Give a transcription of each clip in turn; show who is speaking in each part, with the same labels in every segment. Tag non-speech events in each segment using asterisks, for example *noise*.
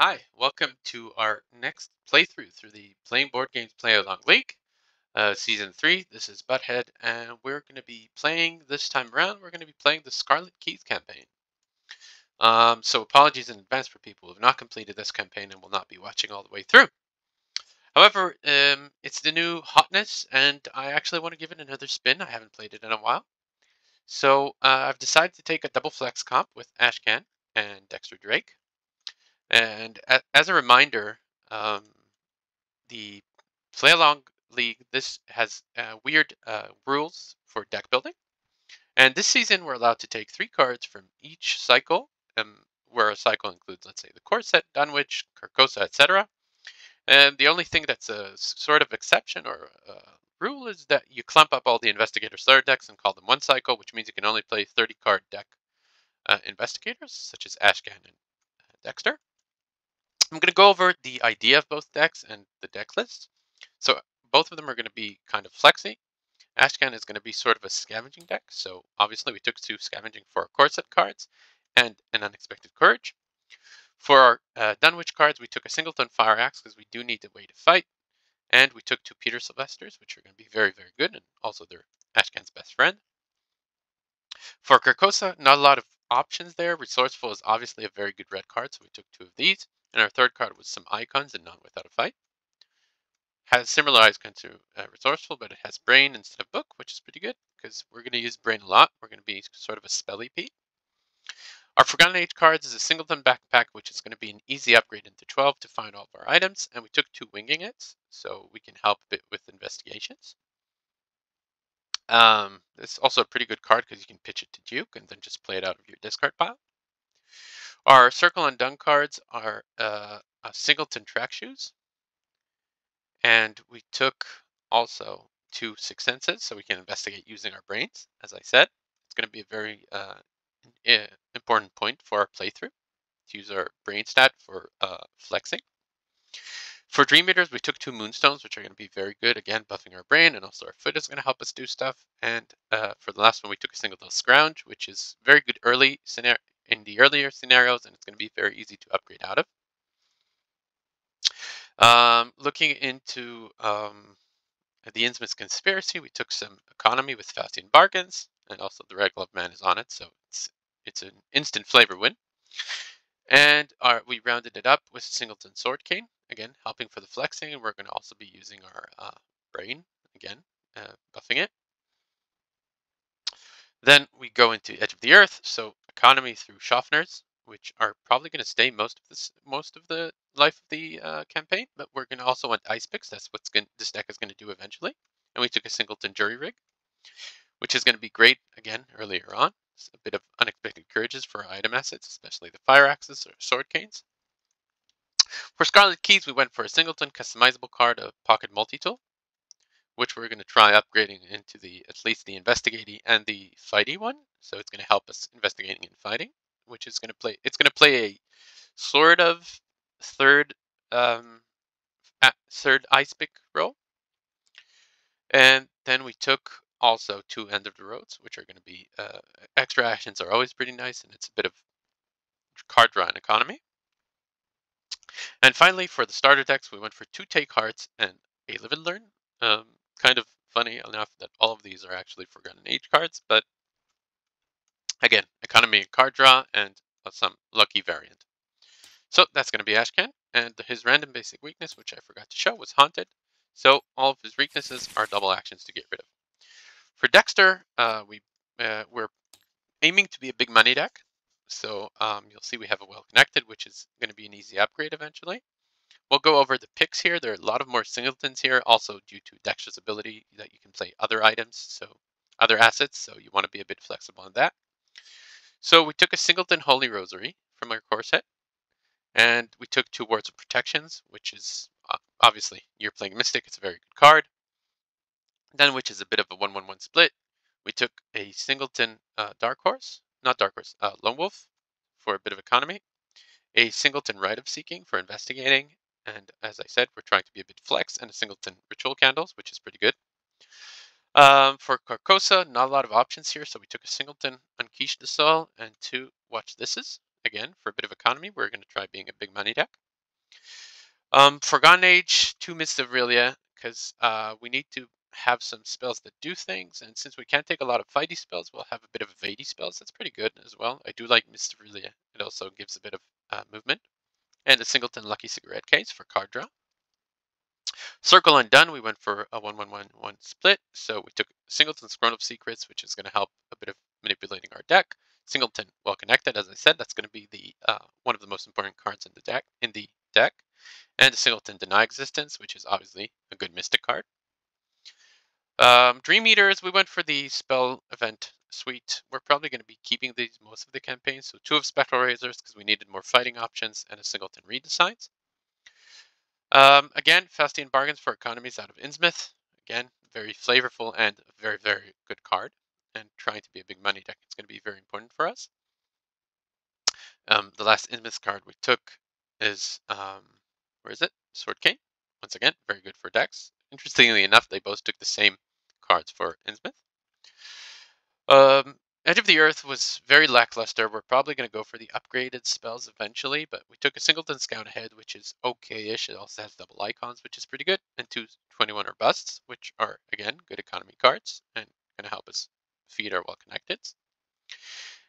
Speaker 1: Hi, welcome to our next playthrough through the Playing Board Games Play Along League, uh, Season 3. This is Butthead, and we're going to be playing, this time around, we're going to be playing the Scarlet Keys campaign. Um, so apologies in advance for people who have not completed this campaign and will not be watching all the way through. However, um, it's the new hotness, and I actually want to give it another spin. I haven't played it in a while. So uh, I've decided to take a double flex comp with Ashcan and Dexter Drake. And a- as a reminder, um, the Play Along League, this has uh, weird uh, rules for deck building. And this season, we're allowed to take three cards from each cycle, um, where a cycle includes, let's say, the core set, Dunwich, Carcosa, etc. And the only thing that's a sort of exception or uh, rule is that you clump up all the Investigator Starter decks and call them one cycle, which means you can only play 30 card deck uh, Investigators, such as Ashcan and Dexter. I'm going to go over the idea of both decks and the deck list. So both of them are going to be kind of flexy. Ashcan is going to be sort of a scavenging deck. So obviously we took two scavenging for our core set cards and an unexpected courage. For our uh, Dunwich cards, we took a singleton fire axe because we do need a way to fight. And we took two Peter Sylvesters, which are going to be very, very good, and also they're Ashcan's best friend. For Carcosa, not a lot of options there. Resourceful is obviously a very good red card, so we took two of these. And our third card was some icons and not without a fight. Has similar icons to uh, Resourceful, but it has Brain instead of Book, which is pretty good because we're going to use Brain a lot. We're going to be sort of a spelly Pete. Our Forgotten Age cards is a singleton backpack, which is going to be an easy upgrade into 12 to find all of our items. And we took two Winging it, so we can help a bit with investigations. Um, it's also a pretty good card because you can pitch it to Duke and then just play it out of your discard pile. Our Circle Undone cards are uh, singleton track shoes. And we took also two Sixth Senses so we can investigate using our brains. As I said, it's going to be a very uh, important point for our playthrough to use our brain stat for uh, flexing. For Dream Eaters, we took two Moonstones, which are going to be very good, again, buffing our brain, and also our foot is going to help us do stuff. And uh, for the last one, we took a single Singleton Scrounge, which is very good early scenario in the earlier scenarios, and it's going to be very easy to upgrade out of. Um, looking into um, the Innsmouth Conspiracy, we took some Economy with Faustian Bargains, and also the Red Glove Man is on it, so it's it's an instant flavor win. And our, we rounded it up with Singleton Sword Cane, again, helping for the flexing, and we're going to also be using our uh, brain, again, uh, buffing it. Then we go into Edge of the Earth, so economy through Schaffners, which are probably going to stay most of this most of the life of the uh, campaign, but we're going to also want ice picks. That's going this deck is going to do eventually. And we took a singleton jury rig, which is going to be great again earlier on. It's a bit of unexpected courages for our item assets, especially the fire axes or sword canes. For Scarlet Keys, we went for a singleton customizable card of Pocket Multi-Tool, which we're going to try upgrading into the at least the investigating and the fighty one. So it's going to help us investigating and fighting, which is going to play. It's going to play a sort of third um, third ice pick role. And then we took also two end of the roads, which are going to be uh, extra actions are always pretty nice, and it's a bit of card draw and economy. And finally, for the starter decks, we went for two take hearts and a live and learn. Um, kind of funny enough that all of these are actually Forgotten Age cards, but again, economy and card draw and uh, some lucky variant. So that's going to be Ashcan, and his random basic weakness, which I forgot to show, was Haunted. So all of his weaknesses are double actions to get rid of. For Dexter, uh, we uh, we're aiming to be a big money deck. So um, you'll see we have a well connected, which is going to be an easy upgrade eventually. We'll go over the picks here. There are a lot of more singletons here, also due to Dexter's ability that you can play other items, so other assets. So you want to be a bit flexible on that. So we took a singleton Holy Rosary from our core set, and we took two Wards of Protections, which is uh, obviously you're playing Mystic. It's a very good card. Then, which is a bit of a one-one-one split. We took a singleton uh, Dark Horse, not Dark Horse, uh, Lone Wolf for a bit of economy, a singleton Rite of Seeking for investigating, and as I said, we're trying to be a bit flex, and a singleton Ritual Candles, which is pretty good. Um, for Carcosa, not a lot of options here, so we took a singleton Uncage the Soul and two Watch Thises. Again, for a bit of economy, we're going to try being a big money deck. Um, Forgotten Age, two Mists of R'lyeh, because uh, we need to have some spells that do things, and since we can't take a lot of fighty spells, we'll have a bit of evadey spells. That's pretty good as well. I do like Mist of R'lyeh. It also gives a bit of uh, movement. And a Singleton Lucky Cigarette case for card draw. Circle Undone, we went for a 1-1-1-1 split. So we took Singleton's of Secrets, which is going to help a bit of manipulating our deck. Singleton, well connected, as I said, that's going to be the uh, one of the most important cards in the deck. In the deck, and Singleton Deny Existence, which is obviously a good Mystic card. Um, Dream Eaters, we went for the spell event suite. We're probably going to be keeping these most of the campaign. So two of Spectral Razors because we needed more fighting options and a Singleton Read the Signs. Um, again, Faustian Bargains for economies out of Innsmouth. Again, very flavorful and very, very good card. And trying to be a big money deck is going to be very important for us. Um, the last Innsmouth card we took is, um, where is it? Sword Cane. Once again, very good for decks. Interestingly enough, they both took the same cards for Innsmouth. Um, Edge of the Earth was very lackluster. We're probably going to go for the upgraded spells eventually, but we took a Singleton Scout ahead, which is okay-ish. It also has double icons, which is pretty good, and two 21 or busts, which are, again, good economy cards and going to help us feed our well-connected.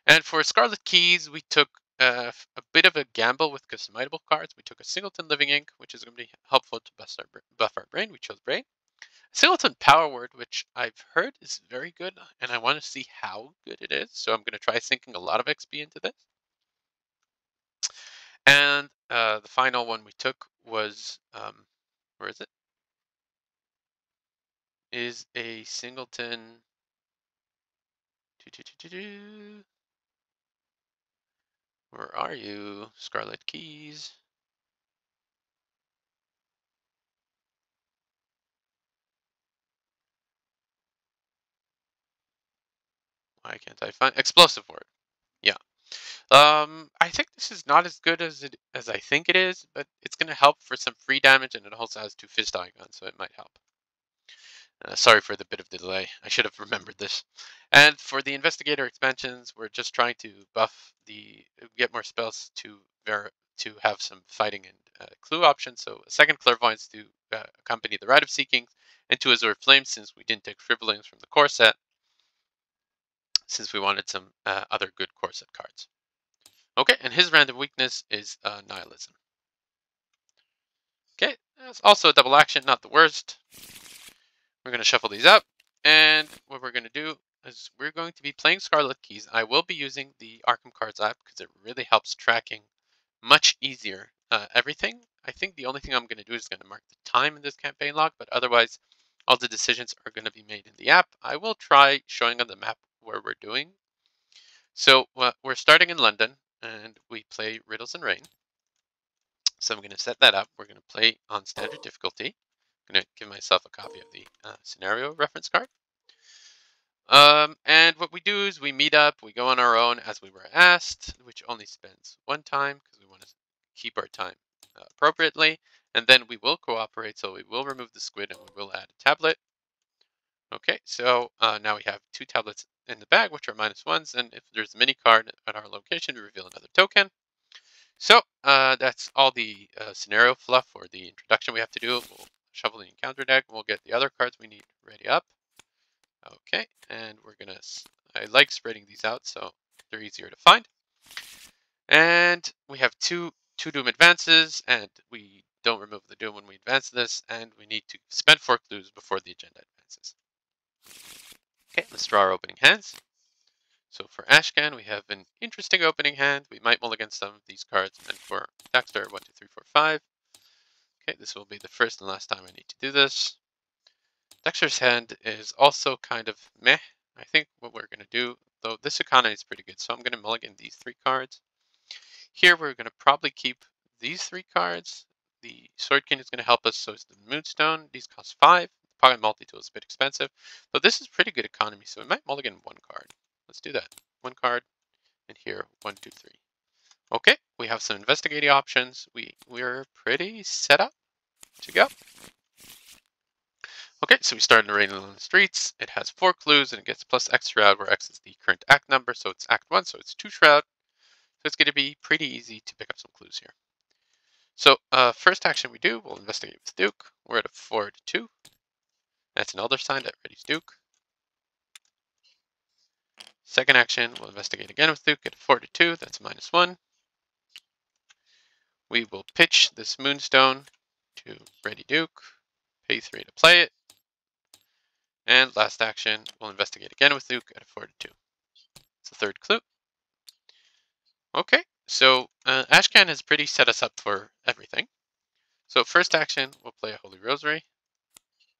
Speaker 1: And for Scarlet Keys, we took uh, a bit of a gamble with customizable cards. We took a Singleton Living Ink, which is going to be helpful to our, buff our brain. We chose Brain. Singleton Power Word, which I've heard is very good, and I want to see how good it is. So I'm going to try sinking a lot of XP into this. And uh, the final one we took was, um, where is it? Is a Singleton. Where are you, Scarlet Keys? Why can't I find explosive word? Yeah. Um, I think this is not as good as it as I think it is, but it's going to help for some free damage, and it also has two fist icons, so it might help. Uh, sorry for the bit of delay. I should have *laughs* remembered this. And for the investigator expansions, we're just trying to buff the get more spells to ver to have some fighting and uh, clue options. So a second clairvoyance to uh, accompany the rite of seeking, and two azure flames since we didn't take Shrivellings from the core set, since we wanted some uh, other good core set cards. Okay, and his random weakness is uh, nihilism. Okay, that's also a double action, not the worst. We're going to shuffle these up, and what we're going to do is we're going to be playing Scarlet Keys. I will be using the Arkham Cards app because it really helps tracking much easier uh, everything. I think the only thing I'm going to do is going to mark the time in this campaign log, but otherwise all the decisions are going to be made in the app. I will try showing on the map where we're doing. So we're starting in London and we play Riddles and Rain. So I'm going to set that up. We're going to play on standard difficulty. I'm going to give myself a copy of the uh, scenario reference card. Um, and what we do is we meet up, we go on our own as we were asked, which only spends one time because we want to keep our time uh, appropriately. And then we will cooperate, so we will remove the squid and we will add a tablet. Okay, so uh, now we have two tablets in the bag, which are minus ones, and if there's a mini card at our location, we reveal another token. So uh, that's all the uh, scenario fluff or the introduction we have to do. We'll shuffle the encounter deck, and we'll get the other cards we need ready up. Okay, and we're gonna, I like spreading these out so they're easier to find. And we have two, two Doom advances, and we don't remove the Doom when we advance this, and we need to spend four clues before the agenda advances. Okay, let's draw our opening hands. So for Ashcan, we have an interesting opening hand. We might mulligan some of these cards, and for Dexter, one, two, three, four, five. Okay, this will be the first and last time I need to do this. Dexter's hand is also kind of meh. I think what we're going to do, though this economy is pretty good, so I'm going to mulligan these three cards. Here we're going to probably keep these three cards. The Sword Cane is going to help us, so is the Moonstone. These cost five. Pocket Multi-Tool is a bit expensive, but this is pretty good economy, so we might mulligan one card. Let's do that. One card, and here, one, two, three. Okay, we have some investigating options. We, we're pretty set up to go. Okay, so we start narrating on the streets. It has four clues and it gets plus X shroud, where X is the current act number, so it's act one, so it's two shroud. So it's going to be pretty easy to pick up some clues here. So uh, first action we do, we'll investigate with Duke. We're at a 4 to 2. That's an Elder sign that readies Duke. Second action, we'll investigate again with Duke at 4 to 2. That's minus 1. We will pitch this Moonstone to Ready Duke. Pay 3 to play it. And last action, we'll investigate again with Duke at a 4 to 2. It's the third clue. Okay, so uh, Ashcan has pretty set us up for everything. So first action, we'll play a Holy Rosary.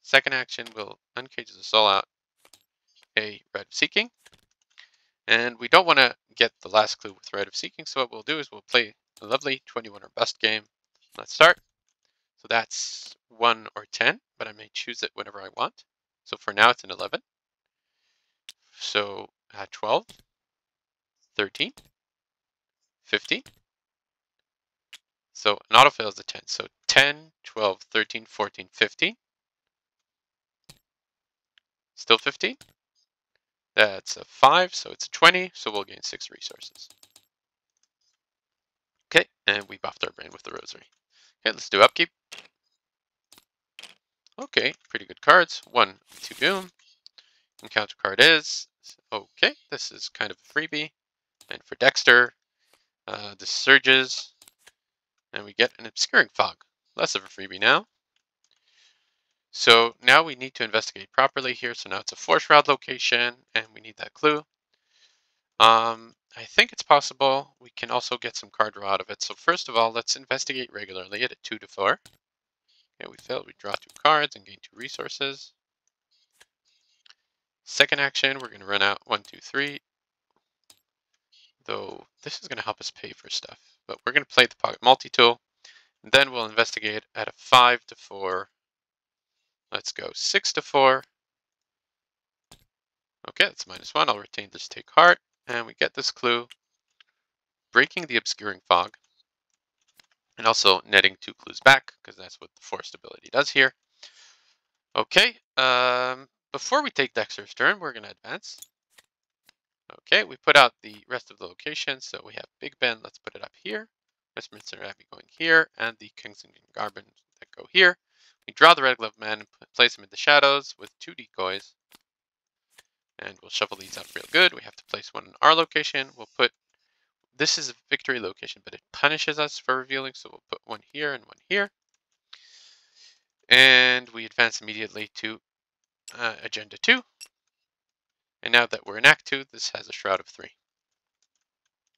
Speaker 1: Second action, we'll uncage the soul out a Red of Seeking. And we don't want to get the last clue with Red of Seeking, so what we'll do is we'll play a lovely 21 or bust game. Let's start. So that's 1 or 10, but I may choose it whenever I want. So for now it's an 11. So uh, 12, 13, 15. So an autofill is a 10. So 10, 12, 13, 14, 15. Still 15. That's a 5, so it's a 20, so we'll gain 6 resources. Okay, and we buffed our brain with the rosary. Okay, let's do upkeep. Okay, pretty good cards. One, two boom. Encounter card is, okay, this is kind of a freebie. And for Dexter, uh, the surges, and we get an obscuring fog. Less of a freebie now. So now we need to investigate properly here. So now it's a force shroud location, and we need that clue. Um, I think it's possible we can also get some card draw out of it. So first of all, let's investigate regularly at a 2 to 4. Okay, we failed. We draw two cards and gain two resources. Second action, we're going to run out one, two, three. Though this is going to help us pay for stuff. But we're going to play the pocket multi-tool. And then we'll investigate at a 5 to 4. Let's go 6 to 4. Okay, that's minus 1. I'll retain this take heart. And we get this clue. Breaking the obscuring fog and also netting two clues back because that's what the forced ability does here. Okay, um, before we take Dexter's turn, we're going to advance. Okay, we put out the rest of the locations. So we have Big Ben, let's put it up here. Westminster Abbey going here, and the Kensington Garden that go here. We draw the Red Glove Man and place him in the shadows with two decoys. And we'll shuffle these up real good. We have to place one in our location. We'll put this is a victory location, but it punishes us for revealing, so we'll put one here and one here. And we advance immediately to uh, Agenda 2. And now that we're in Act 2, this has a Shroud of 3.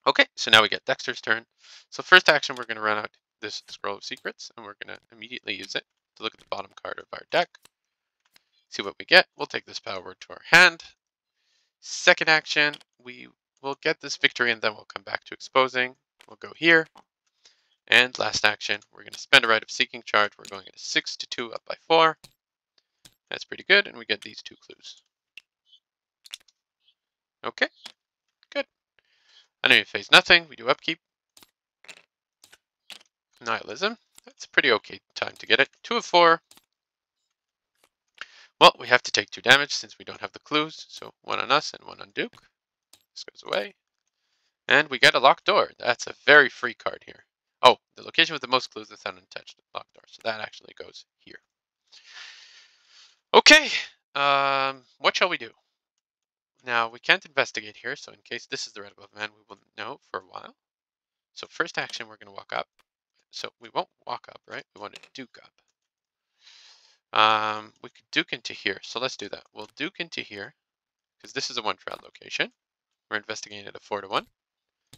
Speaker 1: Okay, so now we get Dexter's turn. So first action, we're going to run out this Scroll of Secrets, and we're going to immediately use it to look at the bottom card of our deck. See what we get. We'll take this power to our hand. Second action, we we'll get this victory and then we'll come back to exposing. We'll go here. And last action, we're going to spend a Rite of Seeking charge. We're going at a 6 to 2 up by 4. That's pretty good, and we get these two clues. Okay, good. Enemy phase nothing. We do upkeep. Nihilism. That's a pretty okay time to get it. 2 of 4. Well, we have to take 2 damage since we don't have the clues. So one on us and one on Duke. This goes away. And we get a locked door. That's a very free card here. Oh, the location with the most clues is untouched locked door. So that actually goes here. Okay, um, what shall we do? Now, we can't investigate here, so in case this is the Red Glove Man, we will know for a while. So first action, we're going to walk up. So we won't walk up, right? We want to duke up. Um, we could duke into here, so let's do that. We'll duke into here, because this is a one-shroud location. We're investigating at a 4 to 1.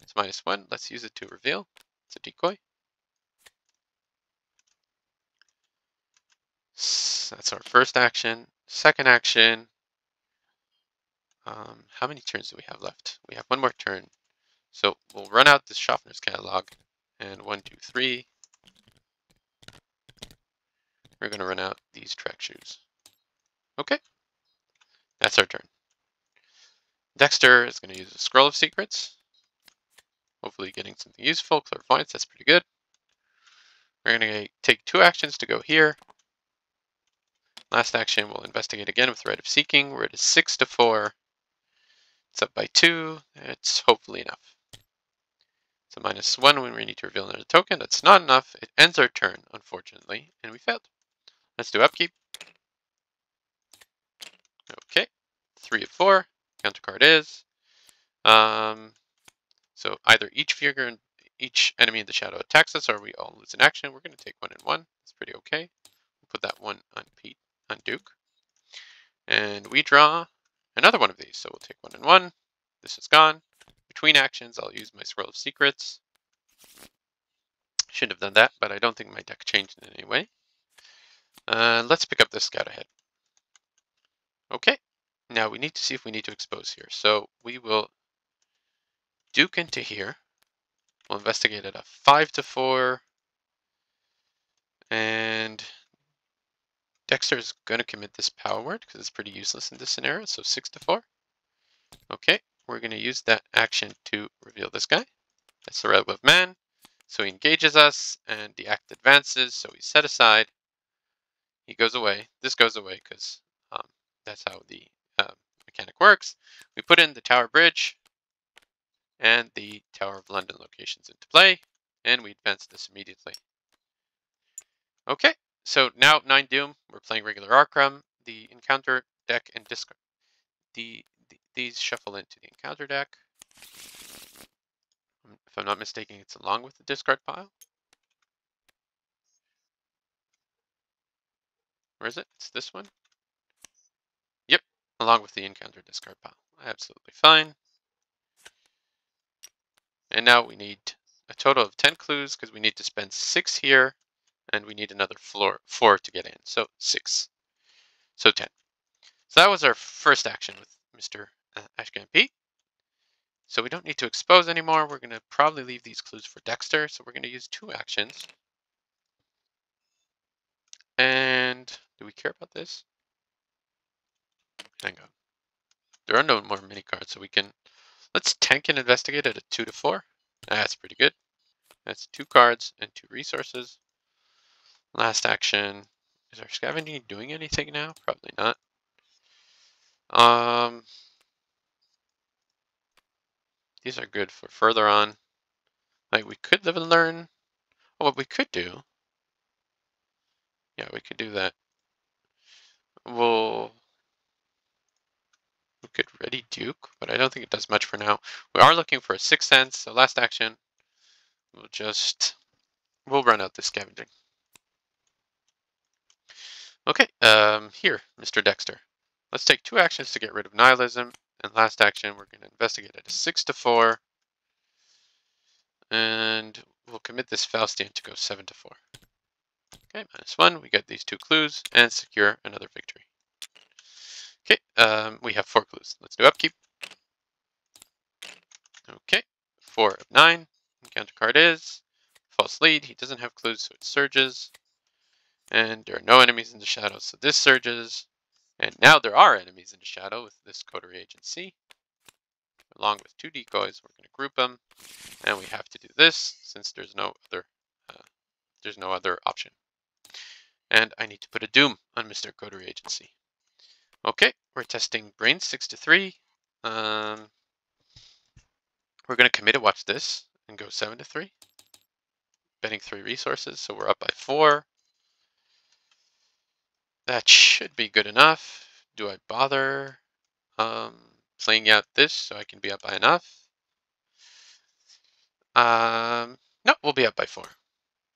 Speaker 1: It's minus 1. Let's use it to reveal. It's a decoy. That's our first action. Second action. Um, how many turns do we have left? We have one more turn. So we'll run out this Schaffner's catalog. And one, two, three. We're going to run out these track shoes. Okay. That's our turn. Dexter is going to use a Scroll of Secrets. Hopefully getting something useful. Clairvoyance, that's pretty good. We're going to take two actions to go here. Last action, we'll investigate again with Rite of Seeking. We're at a 6 to 4. It's up by 2. It's hopefully enough. So minus one when we need to reveal another token. That's not enough. It ends our turn, unfortunately, and we failed. Let's do upkeep. Okay, three of four. Counter card is. Um, so either each figure each enemy in the shadow attacks us, or we all lose an action. We're going to take one and one. It's pretty okay. We'll put that one on Pete, on Duke, and we draw another one of these. So we'll take one and one. This is gone. Between actions, I'll use my Scroll of Secrets. Shouldn't have done that, but I don't think my deck changed in any way. Uh, let's pick up this scout ahead. Okay, now we need to see if we need to expose here. So we will Duke into here. We'll investigate at a 5 to 4. And Dexter is going to commit this power word because it's pretty useless in this scenario. So 6 to 4. Okay, we're going to use that action to reveal this guy. That's the Red Glove Man. So he engages us and the act advances. So he's set aside. He goes away. This goes away because um, that's how the uh, mechanic works. We put in the tower bridge and the Tower of London locations into play, and we advance this immediately. Okay, so now 9 Doom, we're playing regular Arkham. The encounter deck and discard. The, these shuffle into the encounter deck. Um, if I'm not mistaken, it's along with the discard pile. Where is it? It's this one. Yep, along with the encounter discard pile. Absolutely fine. And now we need a total of 10 clues because we need to spend six here and we need another floor, four to get in. So six. So 10. So that was our first action with Mr. Uh, Ashcan Pete. So we don't need to expose anymore. We're going to probably leave these clues for Dexter. So we're going to use two actions. And do we care about this? Hang on. There are no more mini cards, so we can Let's tank and investigate at a 2 to 4. That's pretty good. That's two cards and two resources. Last action. Is our scavenging doing anything now? Probably not. Um, these are good for further on. Like we could live and learn. Oh, what we could do. Yeah, we could do that. We'll we could ready Duke, but I don't think it does much for now. We are looking for a Sixth Sense, so last action, we'll just, we'll run out the scavenging. Okay, um, here, Mr. Dexter. Let's take two actions to get rid of nihilism, and last action, we're going to investigate at a 6 to 4, and we'll commit this Faustian to go 7 to 4. Okay, minus 1, we get these two clues, and secure another victory. Okay, um, we have four clues. Let's do upkeep. Okay, four of nine. Encounter card is false lead. He doesn't have clues, so it surges. And there are no enemies in the shadows, so this surges. And now there are enemies in the shadow with this coterie Agent C. Along with two decoys, we're going to group them. And we have to do this since there's no other uh, there's no other option. And I need to put a doom on Mr. Coterie Agent C. Okay, we're testing brain 6 to 3. Um, we're going to commit it, watch this, and go 7 to 3. Betting 3 resources, so we're up by 4. That should be good enough. Do I bother um, playing out this so I can be up by enough? Um, no, we'll be up by 4.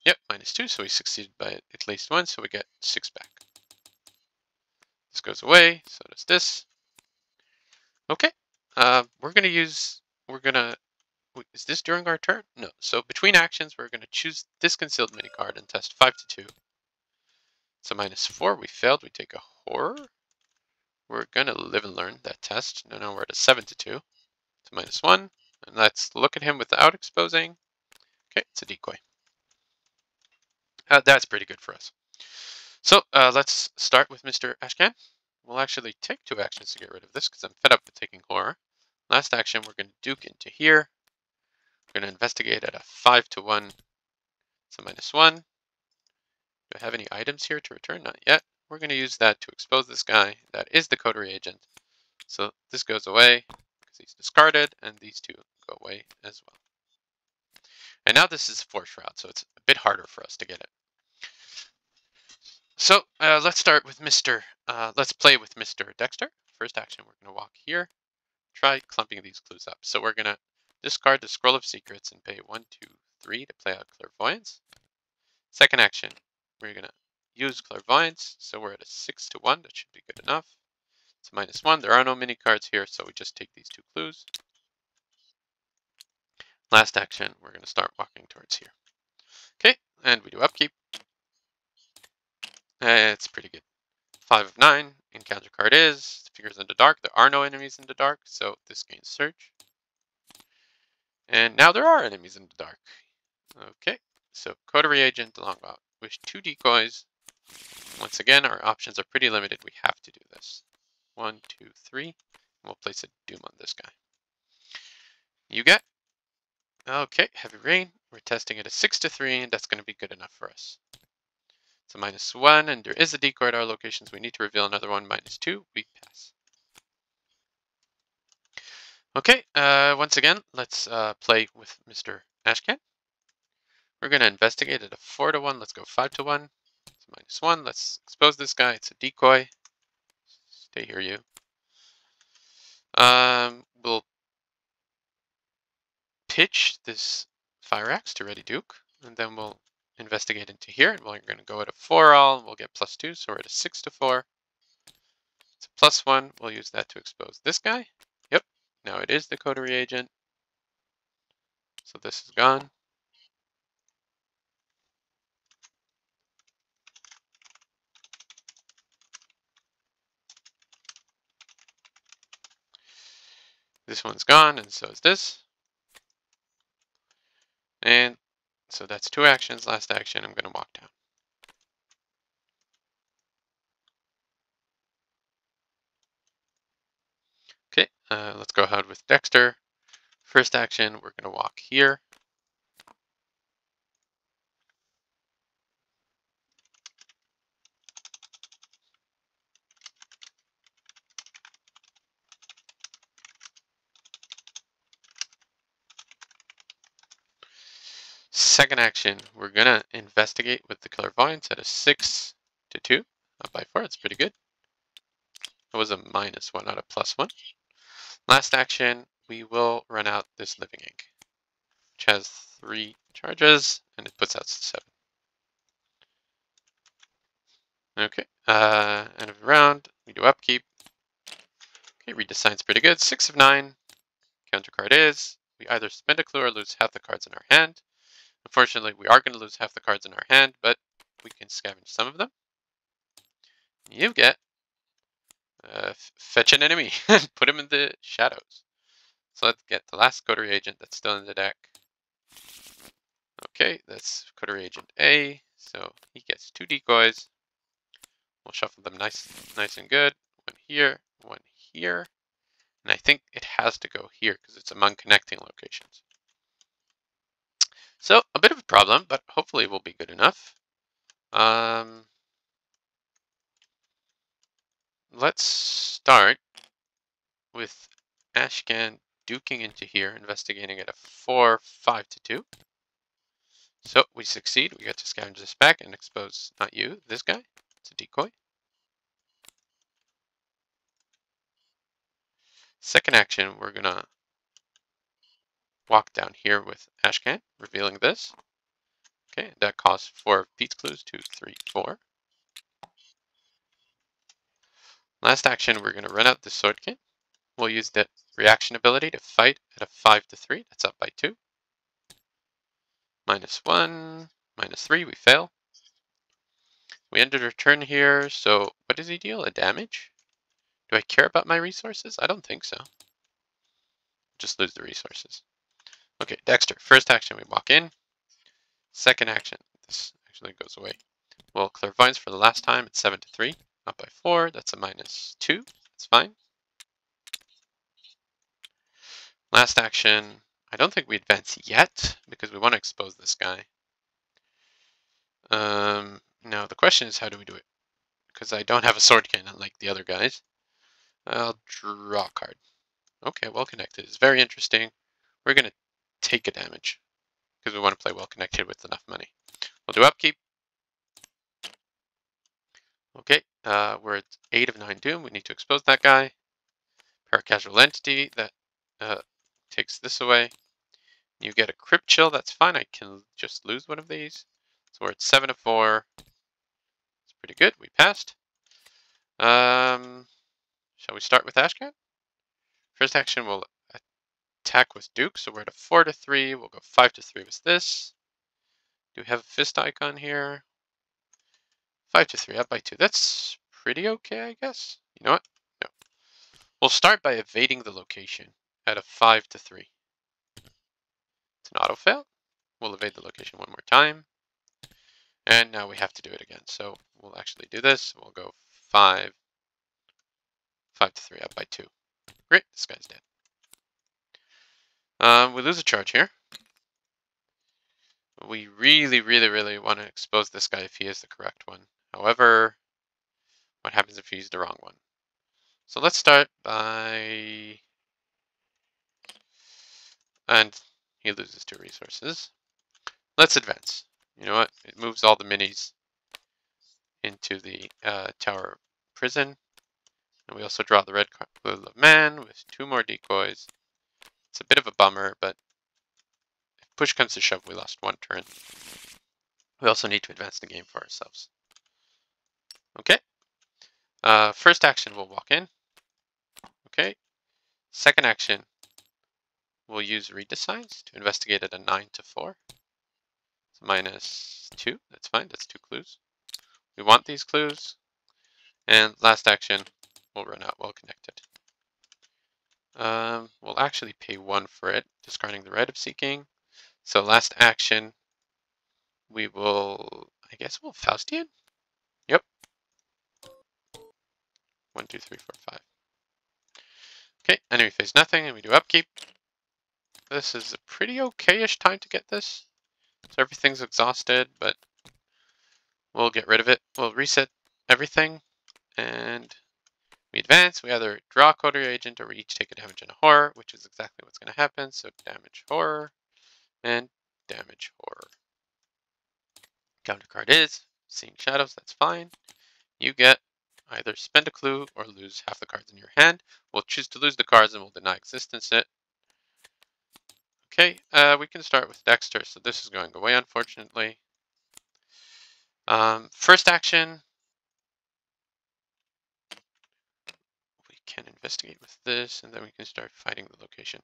Speaker 1: Yep, minus 2, so we succeeded by at least 1, so we get 6 back. This goes away, so does this. Okay, uh, we're going to use, we're going to, is this during our turn? No, so between actions, we're going to choose this concealed mini card and test 5 to 2. So minus 4, we failed, we take a horror. We're going to live and learn that test. No, no, we're at a 7 to 2. So minus 1, and let's look at him without exposing. Okay, it's a decoy. Uh, that's pretty good for us. So uh, let's start with Mr. Ashcan. We'll actually take two actions to get rid of this because I'm fed up with taking horror. Last action, we're going to duke into here. We're going to investigate at a 5 to 1. So minus 1. Do I have any items here to return? Not yet. We're going to use that to expose this guy. That is the coterie agent. So this goes away because he's discarded, and these two go away as well. And now this is Force Shroud, so it's a bit harder for us to get it. So uh, let's start with Mr. Uh, let's play with Mr. Dexter. First action, we're going to walk here. Try clumping these clues up. So we're going to discard the Scroll of Secrets and pay one, two, three to play out Clairvoyance. Second action, we're going to use Clairvoyance. So we're at a six to one. That should be good enough. It's minus one. There are no mini cards here, so we just take these two clues. Last action, we're going to start walking towards here. Okay, and we do upkeep. Uh, it's pretty good. Five of nine. Encounter card is Figures in the Dark. There are no enemies in the dark, so this gains search. And now there are enemies in the dark. Okay, so Coterie Agent, Longbow. Wish two decoys. Once again, our options are pretty limited. We have to do this. One, two, three. We'll place a Doom on this guy. You get Okay, heavy rain. We're testing it at a 6 to 3, and that's going to be good enough for us. So minus 1, and there is a decoy at our locations. We need to reveal another one. Minus 2, we pass. Okay, uh, once again, let's uh, play with Mr. Ashcan. We're going to investigate at a 4 to 1. Let's go 5 to 1. It's minus 1. Let's expose this guy. It's a decoy. Stay here, you. Um, we'll pitch this fire axe to Ready Duke, and then we'll investigate into here, and we're going to go at a 4 all, and we'll get plus 2, so we're at a 6 to 4. It's a plus 1, we'll use that to expose this guy. Yep, now it is the coterie agent. So this is gone. This one's gone, and so is this. And so that's two actions. Last action, I'm going to walk down. Okay, uh, let's go ahead with Dexter. First action, we're going to walk here. Second action, we're gonna investigate with the color clairvoyance at a six to two. Up by four, it's pretty good. It was a minus one, not a plus one. Last action, we will run out this living ink, which has three charges, and it puts out seven. Okay, uh, end of round, we do upkeep. Okay, read the signs pretty good. Six of nine. Counter card is, we either spend a clue or lose half the cards in our hand. Unfortunately, we are going to lose half the cards in our hand, but we can scavenge some of them. You get uh, fetch an enemy *laughs* and put him in the shadows. So let's get the last coterie agent that's still in the deck. Okay, that's coterie agent A. So he gets two decoys. We'll shuffle them nice, nice and good. One here, one here. And I think it has to go here because it's among connecting locations. So a bit of a problem, but hopefully will be good enough. Um, let's start with Ashcan duking into here, investigating at a 4, 5 to 2. So we succeed. We get to scavenge this back and expose, not you, this guy. It's a decoy. Second action, we're going to walk down here with Ashcan, revealing this. Okay, that costs four Pete's clues, two, three, four. Last action, we're going to run out the Sword Cane. We'll use the reaction ability to fight at a 5 to 3. That's up by 2. Minus 1, minus 3, we fail. We ended our turn here, so what does he deal? A damage? Do I care about my resources? I don't think so. Just lose the resources. Okay, Dexter. First action, we walk in. Second action, this actually goes away. Well, clairvoyance for the last time, it's 7 to 3. Not by 4, that's a minus 2. That's fine. Last action, I don't think we advance yet, because we want to expose this guy. Um, now, the question is, how do we do it? Because I don't have a Sword Cane, unlike the other guys. I'll draw a card. Okay, well connected. It's very interesting. We're going to take a damage. because we want to play well connected with enough money. We'll do upkeep. Okay, uh, we're at 8 of 9 Doom. We need to expose that guy. Paracausal Entity, that uh, takes this away. You get a Crypt Chill, that's fine. I can just lose one of these. So we're at 7 of 4. It's pretty good. We passed. Um, shall we start with Ashcan? First action, we'll attack with Duke. So we're at a 4 to 3. We'll go 5 to 3 with this. Do we have a fist icon here? 5 to 3, up by 2. That's pretty okay, I guess. You know what? No. We'll start by evading the location at a 5 to 3. It's an auto fail. We'll evade the location one more time. And now we have to do it again. So we'll actually do this. We'll go 5, 5 to 3, up by 2. Great, this guy's dead. Um, we lose a charge here. We really, really, really want to expose this guy if he is the correct one. However, what happens if use the wrong one? So let's start by... And he loses two resources. Let's advance. You know what? It moves all the minis into the uh, tower prison. And we also draw the red of man with two more decoys. It's a bit of a bummer, but if push comes to shove, we lost one turn. We also need to advance the game for ourselves. Okay. Uh, first action, we'll walk in. Okay. Second action, we'll use Read the Signs to investigate at a 9 to 4. It's minus 2. That's fine. That's two clues. We want these clues. And last action, we'll run out well connected. Um, we'll actually pay 1 for it, discarding the Rite of Seeking. So last action, we will, I guess we'll Faustian? Yep, one, two, three, four, five. Okay, enemy phase nothing, and we do upkeep. This is a pretty okay-ish time to get this. So everything's exhausted, but we'll get rid of it. We'll reset everything, and we advance. We either draw a Coterie Agent, or we each take a damage and a horror, which is exactly what's going to happen. So damage horror, and damage horror. Counter card is Seeing Shadows, that's fine. You get either spend a clue or lose half the cards in your hand. We'll choose to lose the cards and we'll deny existence it. Okay, uh, we can start with Dexter, so this is going away, unfortunately. Um, first action, can investigate with this, and then we can start fighting the location.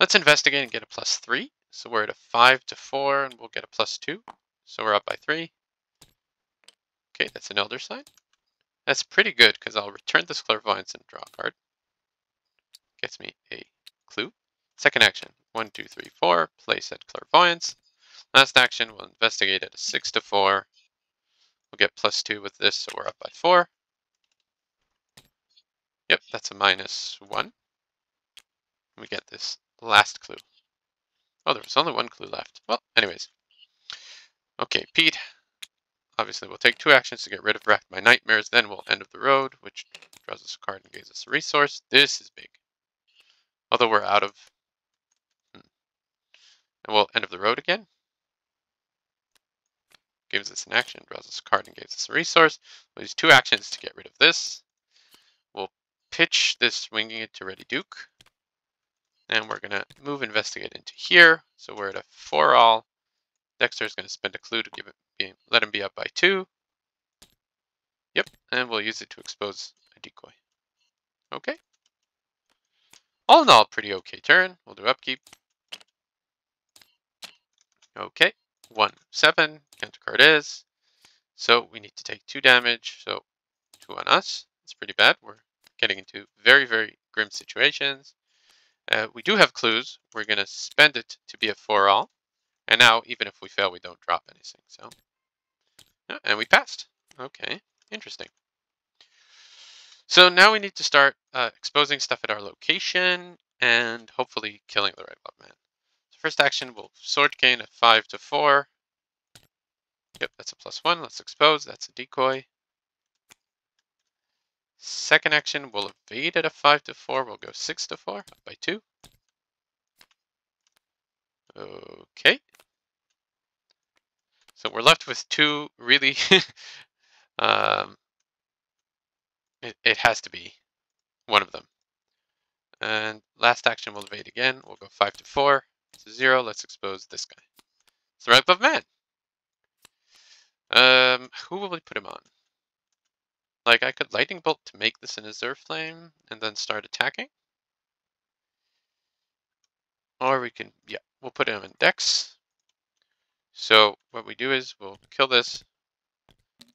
Speaker 1: Let's investigate and get a plus 3. So we're at a 5 to 4, and we'll get a plus 2. So we're up by 3. Okay, that's an Elder Sign. That's pretty good because I'll return this clairvoyance and draw a card. Gets me a clue. Second action, one, two, three, four, place at clairvoyance. Last action, we'll investigate at a six to four. We'll get plus two with this, so we're up by four. Yep, that's a minus one. We get this last clue. Oh, there was only one clue left. Well, anyways. Okay, Pete, Obviously, we'll take two actions to get rid of Racked by Nightmares, then we'll End of the Road, which draws us a card and gives us a resource. This is big. Although we're out of... Hmm. And we'll End of the Road again. Gives us an action, draws us a card and gives us a resource. We'll use two actions to get rid of this. Pitch this winging it to Ready Duke. And we're going to move Investigate into here. So we're at a 4 all. Dexter is going to spend a clue to give it let him be up by two. Yep, and we'll use it to expose a decoy. Okay. All in all, pretty okay turn. We'll do upkeep. Okay, one, seven, counter card is. So we need to take two damage, so two on us. It's pretty bad. We're getting into very, very grim situations. Uh, we do have clues. We're going to spend it to be a 4 all. And now, even if we fail, we don't drop anything. So and we passed. Okay, interesting. So now we need to start uh, exposing stuff at our location and hopefully killing the Red Glove Man. So first action, we'll Sword Cane at 5 to 4. Yep, that's a plus 1. Let's expose. That's a decoy. Second action, we'll evade at a 5 to 4. We'll go 6 to 4 by 2. Okay. So we're left with two really, *laughs* um, it, it has to be one of them. And last action will evade again. We'll go 5 to 4 to 0. Let's expose this guy. It's the Red Glove Man. Um, who will we put him on? Like, I could Lightning Bolt to make this an Azure Flame and then start attacking. Or we can, yeah, we'll put him in Dex. So what we do is we'll kill this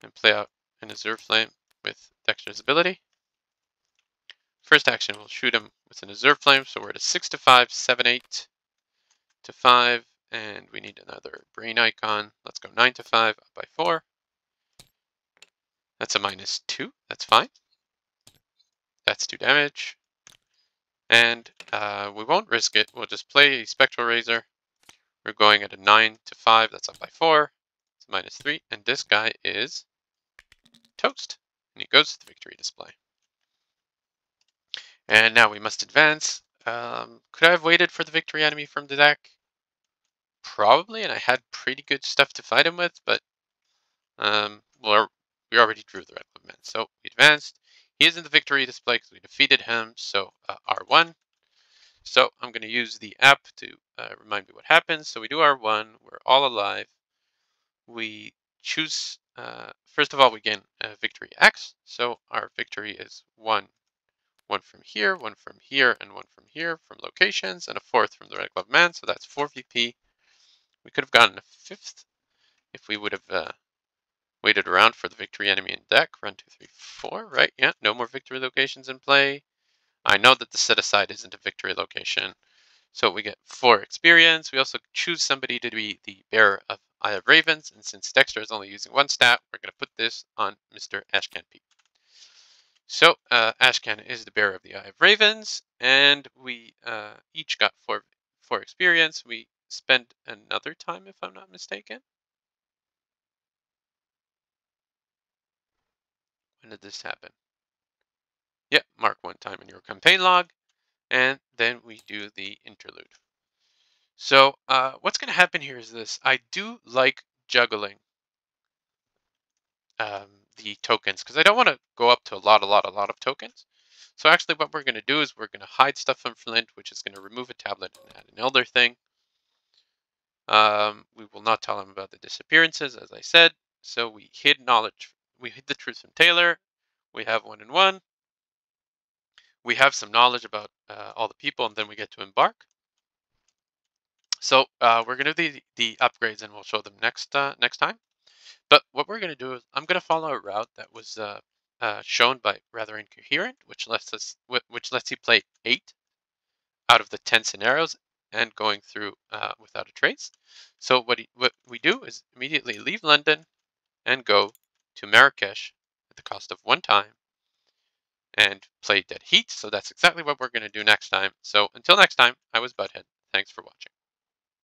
Speaker 1: and play out an Azure Flame with Dexter's ability. First action, we'll shoot him with an Azure Flame, so we're at a 6 to 5, 7, 8 to 5, and we need another Brain Icon. Let's go 9 to 5, up by 4. That's a minus 2, that's fine. That's 2 damage. And uh, we won't risk it, we'll just play Spectral Razor. We're going at a 9 to 5, that's up by 4. It's minus 3, and this guy is toast. And he goes to the victory display. And now we must advance. Um, could I have waited for the victory enemy from the deck? Probably, and I had pretty good stuff to fight him with, but um, well, we already drew the red glove man. So we advanced. He is in the victory display because we defeated him, so uh, R1. So I'm going to use the app to uh, remind me what happens. So we do R1, we're all alive. We choose, uh, first of all, we gain victory X. So our victory is 1 one from here, one from here, and one from here from locations, and a fourth from the Red Glove Man. So that's 4 VP. We could have gotten a fifth if we would have uh, waited around for the victory enemy in deck. Run two, three, four, right? Yeah, no more victory locations in play. I know that the set aside isn't a victory location. So we get four experience. We also choose somebody to be the bearer of Eye of Ravens. And since Dexter is only using one stat, we're going to put this on Mr. Ashcan Pete. So uh, Ashcan is the bearer of the Eye of Ravens, and we uh, each got four four experience. We spend another time, if I'm not mistaken. When did this happen? Yep, mark one time in your campaign log, and then we do the interlude. So uh, what's going to happen here is this. I do like juggling um, the tokens because I don't want to go up to a lot, a lot, a lot of tokens. So actually what we're going to do is we're going to hide stuff from Flint, which is going to remove a tablet and add an elder thing. Um, we will not tell him about the disappearances, as I said. So we hid knowledge. We hid the truth from Taylor. We have one and one. We have some knowledge about uh, all the people, and then we get to embark. So uh, we're going to do the, the upgrades, and we'll show them next uh, next time. But what we're going to do is I'm going to follow a route that was uh, uh, shown by Rather Incoherent, which lets us which lets you play eight out of the ten scenarios and going through uh, without a trace. So what he, what we do is immediately leave London and go to Marrakesh at the cost of one time and play Dead Heat. So that's exactly what we're going to do next time. So until next time, I was Butthead. Thanks for watching.